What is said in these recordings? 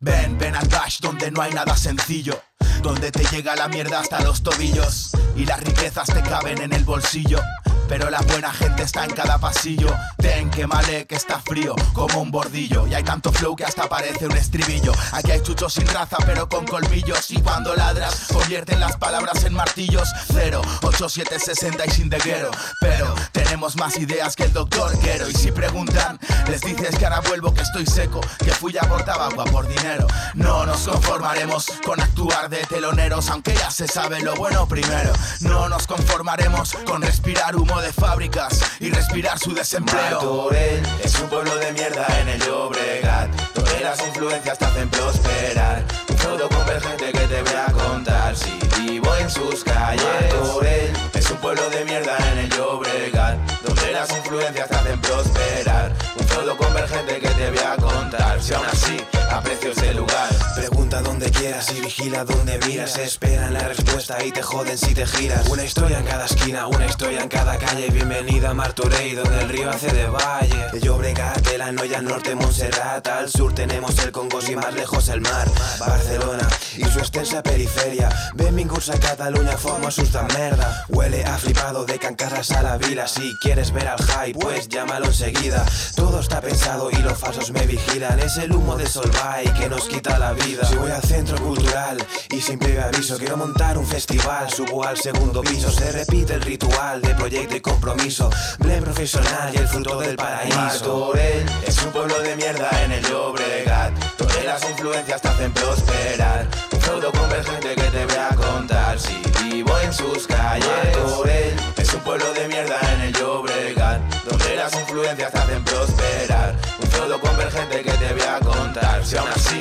Ven, ven al dash donde no hay nada sencillo, donde te llega la mierda hasta los tobillos y las riquezas te caben en el bolsillo. Pero la buena gente está en cada pasillo que male que está frío como un bordillo. Y hay tanto flow que hasta parece un estribillo. Aquí hay chuchos sin raza, pero con colmillos. Y cuando ladras, convierten las palabras en martillos. 0, 8, 7, 60 y sin deguero. Pero tenemos más ideas que el doctor Quero. Y si preguntan, les dices que ahora vuelvo, que estoy seco. Que fui a por agua por dinero. No nos conformaremos con actuar de teloneros, aunque ya se sabe lo bueno primero. No nos conformaremos con respirar humo de fábricas y respirar su desempleo. Martorell es un pueblo de mierda en el Llobregat, donde las influencias te hacen prosperar. Un feudo convergente que te voy a contar si vivo en sus calles. Martorell es un pueblo de mierda en el Llobregat, donde las influencias te y vigila donde miras. Esperan la respuesta y te joden si te giras. Una historia en cada esquina, una historia en cada calle. Bienvenida a Martorey, donde el río hace de valle. De Llobregat, la Noya Norte, Montserrat. Al sur tenemos el Congo y más lejos el mar. Barcelona y su extensa periferia. Benvinguts a Cataluña, forma asusta merda. Huele a flipado de cancarras a la vila. Si quieres ver al high, pues llámalo enseguida. Todo está pensado y los falsos me vigilan. Es el humo de Solvay que nos quita la vida. Si voy al centro y sin previo aviso quiero montar un festival, subo al segundo piso. Se repite el ritual de proyecto y compromiso. Blend profesional y el fruto del paraíso. Martorell es un pueblo de mierda en el Llobregat, donde las influencias te hacen prosperar. Un feudo convergente que te voy a contar si vivo en sus calles. Martorell es un pueblo de mierda en el Llobregat, donde las influencias te hacen prosperar. Un feudo convergente que te voy a contar si aún así.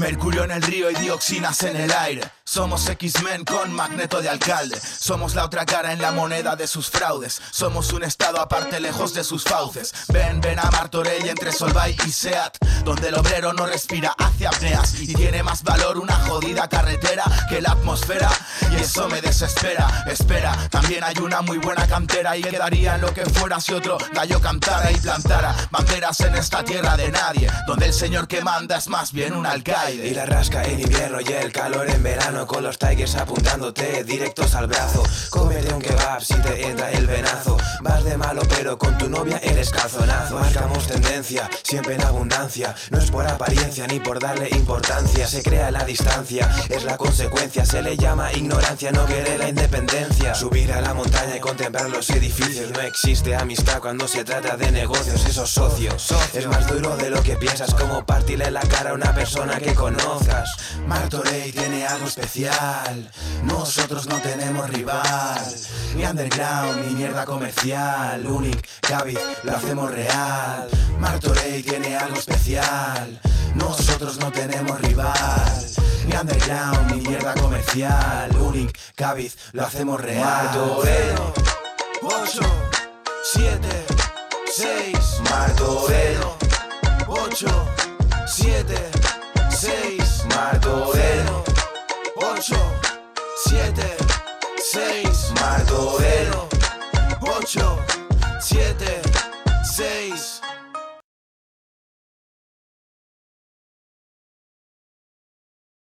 Mercurio en el río y dioxinas en el aire. Somos X-Men con magneto de alcalde. Somos la otra cara en la moneda de sus fraudes. Somos un estado aparte lejos de sus fauces. Ven, ven a Martorell entre Solvay y Seat, donde el obrero no respira hacia apneas y tiene más valor una jodida carretera que la atmósfera. Y eso me desespera. Espera, también hay una muy buena cantera y quedaría lo que fuera si otro gallo cantara y plantara banderas en esta tierra de nadie, donde el señor que manda es más bien un Y la rasca en invierno y el calor en verano Con los tigers apuntándote directos al brazo. Cómete un kebab si te entra el con tu novia eres calzonazo Marcamos tendencia, siempre en abundancia. No es por apariencia ni por darle importancia. Se crea la distancia, es la consecuencia. Se le llama ignorancia, no quiere la independencia. Subir a la montaña y contemplar los edificios. No existe amistad cuando se trata de negocios. Esos socios, es más duro de lo que piensas. Como partirle la cara a una persona que conozcas. Martorey tiene algo especial. Nosotros no tenemos rival. Ni underground, ni mierda comercial. Caviz, lo hacemos real. Martorey tiene algo especial. Nosotros no tenemos rival. Ni underground, ni mierda comercial. Unic, Caviz, lo hacemos real. Martorell, 8, 7, 6, Martorell, 8, 7, 6, 7,